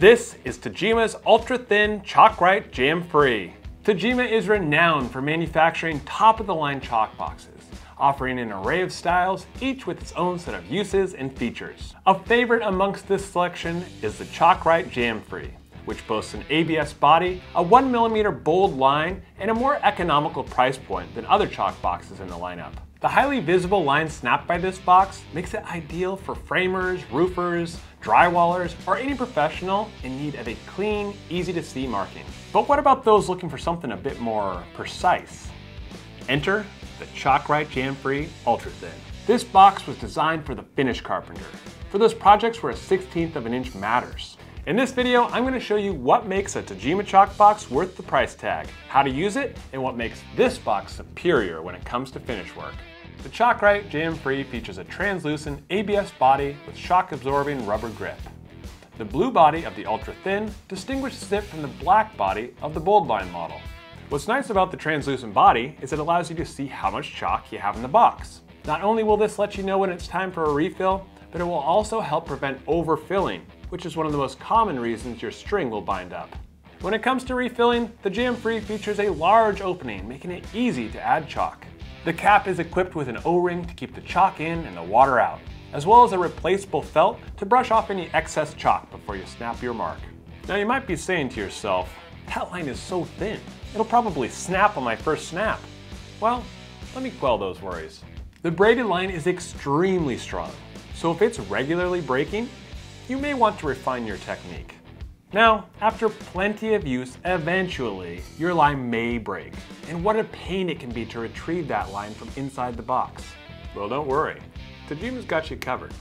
This is Tajima's ultra thin Chalkrite jam free. Tajima is renowned for manufacturing top of the line chalk boxes, offering an array of styles, each with its own set of uses and features. A favorite amongst this selection is the Chalkrite Jam Free, which boasts an ABS body, a 1mm bold line, and a more economical price point than other chalk boxes in the lineup. The highly visible line snapped by this box makes it ideal for framers, roofers, drywallers, or any professional in need of a clean, easy to see marking. But what about those looking for something a bit more precise? Enter the Chalkrite Jam Free Ultra Thin. This box was designed for the finish carpenter, for those projects where a 16th of an inch matters. In this video, I'm going to show you what makes a Tajima chalk box worth the price tag, how to use it, and what makes this box superior when it comes to finish work. The Chalkrite Jam Free features a translucent ABS body with shock-absorbing rubber grip. The blue body of the Ultra Thin distinguishes it from the black body of the Boldline model. What's nice about the translucent body is it allows you to see how much chalk you have in the box. Not only will this let you know when it's time for a refill, but it will also help prevent overfilling, which is one of the most common reasons your string will bind up. When it comes to refilling, the Jam Free features a large opening, making it easy to add chalk. The cap is equipped with an O-ring to keep the chalk in and the water out, as well as a replaceable felt to brush off any excess chalk before you snap your mark. Now you might be saying to yourself, that line is so thin, it'll probably snap on my first snap. Well, let me quell those worries. The braided line is extremely strong, so if it's regularly breaking, you may want to refine your technique. Now, after plenty of use, eventually, your line may break. And what a pain it can be to retrieve that line from inside the box. Well, don't worry. Tajima's got you covered.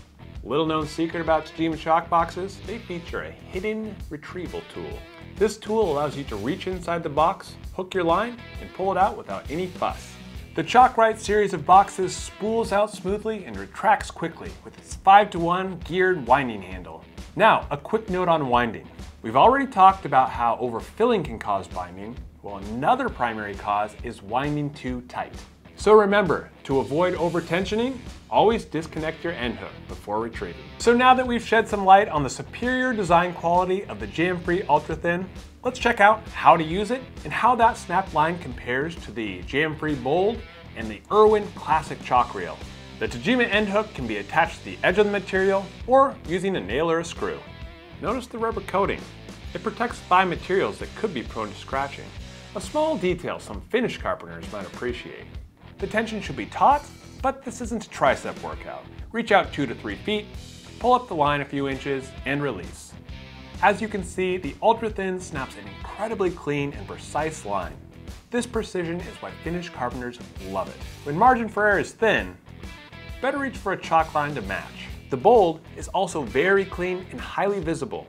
Little known secret about Tajima chalk boxes, they feature a hidden retrieval tool. This tool allows you to reach inside the box, hook your line, and pull it out without any fuss. The Chalkrite series of boxes spools out smoothly and retracts quickly with its 5 to 1 geared winding handle. Now, a quick note on winding. We've already talked about how overfilling can cause binding, well another primary cause is winding too tight. So remember, to avoid overtensioning, always disconnect your end hook before retrieving. So now that we've shed some light on the superior design quality of the Jam Free Ultra Thin, let's check out how to use it and how that snap line compares to the Jam Free Bold and the Irwin Classic Chalk Reel. The Tajima end hook can be attached to the edge of the material or using a nail or a screw. Notice the rubber coating. It protects fine materials that could be prone to scratching. A small detail some finish carpenters might appreciate. The tension should be taut, but this isn't a tricep workout. Reach out two to three feet, pull up the line a few inches, and release. As you can see, the ultra thin snaps an incredibly clean and precise line. This precision is why finish carpenters love it. When margin for error is thin, better reach for a chalk line to match. The bold is also very clean and highly visible.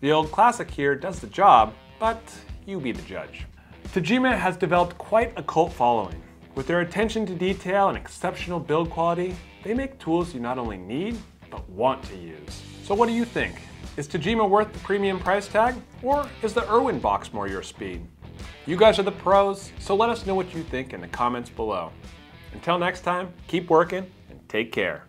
The old classic here does the job, but you be the judge. Tajima has developed quite a cult following. With their attention to detail and exceptional build quality, they make tools you not only need, but want to use. So what do you think? Is Tajima worth the premium price tag? Or is the Irwin box more your speed? You guys are the pros, so let us know what you think in the comments below. Until next time, keep working and take care.